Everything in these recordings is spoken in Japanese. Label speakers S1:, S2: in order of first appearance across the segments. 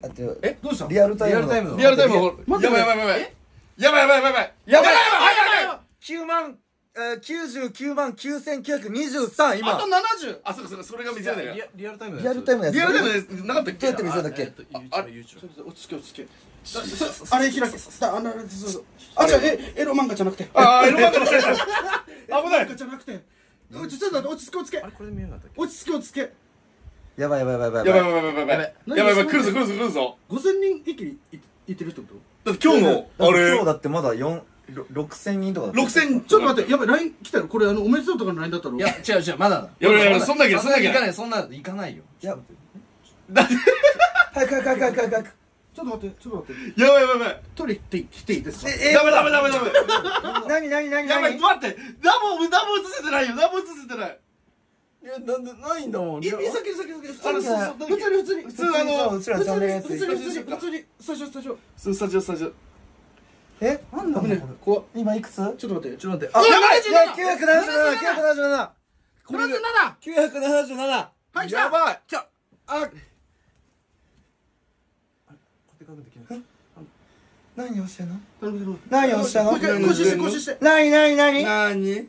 S1: えどうした？
S2: リアルタイム
S3: リアルタイム
S1: やばいやばいやばい。やばいやばいやばいやばい。
S2: やばい。
S1: やばい
S2: 9万99万9923今
S1: あと70あそうかそうかそれが見せない。
S3: リアルタイム
S2: リアルタイムやつ
S1: リアルタイムなかったっけ
S2: どうやって見せたっけ
S1: あ
S3: れ
S4: 落ち着け落ち着けあれ開けああえエロ漫画じゃなくて
S1: あエロ漫画じゃなく
S4: て危ない。じゃなくてちょっと落ち着け落ち着け落ち着け落ち着け
S2: やばいやばいやばい
S1: やばい。
S2: やばい
S1: やばいやばい。やばいやばい。やばい来るぞ来るぞ来るぞ。
S4: 五千人一気にいってるってこと？
S1: だって今日のあれ？
S2: 今日だってまだ四六千人とか
S1: 六
S4: 千ちょっと待ってやばいライン来たよこれあのおめでとうとかの LINE だったろ
S3: いや違う違うまだだ。
S1: いやばい。
S3: や
S1: そんだけ。そんなけ
S3: いかないそんな行かないよ。
S2: いや
S1: だって。
S2: 早く早く早く早く早く。
S4: ちょっと待って、ちょっと待って。
S1: やばいやばいやばい。
S4: 取りって来ていいですか？
S2: え、え、
S1: ダメダメダメダメ。
S2: なになになに
S1: やばい、待って。何も、何も映せてないよ。何も映せてない。
S3: いや、なんで、ないんだもん。
S4: 指先、先、先、普通に、普通に、
S1: 普通
S2: に、普通に、
S4: 普通に、普通に、普通に、スタジオ、スタジオ。
S1: スタジオ、スタジオ。
S2: え、
S3: なんだ
S4: これ。こ
S2: 今いくつ？
S4: ちょっと待って、
S3: ちょっと待って。
S2: あ、
S1: やばい
S2: 十七。九百
S4: 七十七。
S2: 九百七十七。
S4: はい、来た。
S1: やばい。
S4: 来た。あ。
S2: 何をしてんの何をし
S4: てんの腰して
S2: 何何何
S3: 何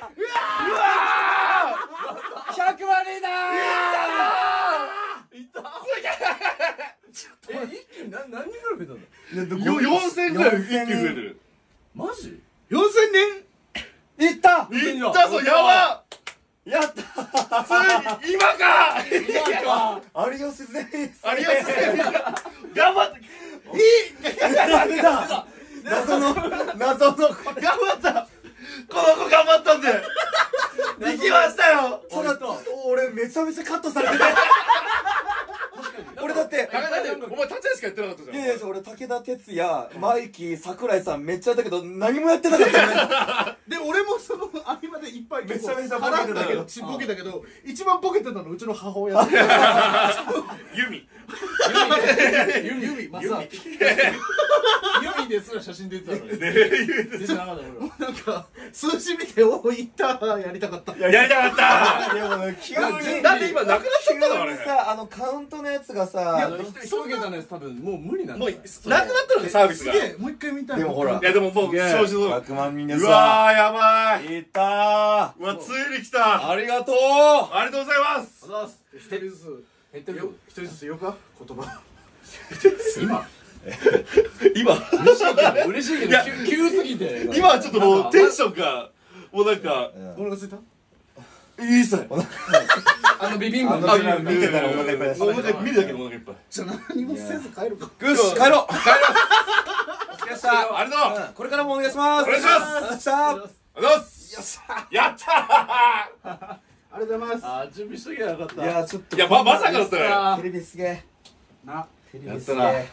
S3: 一気に何何人ぐらい増えたんだ
S1: よ4000ぐらい一気に増えてる。
S3: マジ
S1: ？4000人
S2: いった！
S1: いったぞ。やば。
S2: やった。
S1: ついに今か。
S2: 有吉ゼリー
S1: ありがとうございます。頑張って。
S2: 出た謎の謎の。
S1: 頑張った。この子頑張ったんで。行きましたよ。
S2: 俺めちゃめちゃカットって。
S1: お前立ちしかやってなかったじ
S2: いやいや俺武田鉄矢マイキー桜井さんめっちゃやったけど何もやってなかったよね。
S4: で俺もその合間でいっぱい
S2: めちゃめちゃボケてた
S4: けど。ちボケたけど一番ボケてたのうちの母親。で
S1: ユミ。
S3: ユミ。ユミ。まさ
S4: ユミですら写真出てたのに。出てなかった俺は。なんか数字見ておいったやりたかった。
S1: やりたかった。
S2: でもね急に。
S1: だって今なくなっちゃったのあれ
S2: 急にさあのカウントのやつが
S3: あ
S2: さ
S3: の一桁のやつ多分もう無理なんだ
S1: もう
S3: よ
S1: なくなったのねサービスが。い
S4: すげえもう一回見たい。
S2: でもほら。
S1: やでももう
S3: すげえ。
S1: 正直そう
S2: ？100万人で
S1: う
S2: さ。
S1: わーやばい。
S2: いた
S1: うわついに来た。
S2: ありがとう。
S1: ありがとうございます。
S4: 一人ずつ。
S3: 減ってる
S4: よ一人ずつ言おうか？言葉。
S3: 今？
S1: 今。
S3: 嬉しいけど嬉しいけ
S1: いや
S3: ど急急すぎて。
S1: 今はちょっともうテンションがもうなんか
S4: お腹すいた？
S1: いいさ
S3: あのビビンバ
S2: あの
S1: あ
S2: ビビンバ見てたらお腹いっぱい
S1: お腹見るだけでお腹いっぱい。
S4: じゃあ何もせず帰るか。
S2: よし帰ろう帰ろう。お疲れした
S1: ありがとうありがとう
S2: これからもお願いします。
S1: お願いします。
S2: お願いします。
S1: ございますやった
S4: ありがとうございます。
S3: あ準備しときゃよかった。
S2: いやちょっと
S1: ーいやままさかだったね。
S3: あ
S2: テレビすげえ。
S4: な。
S2: テレビすげえ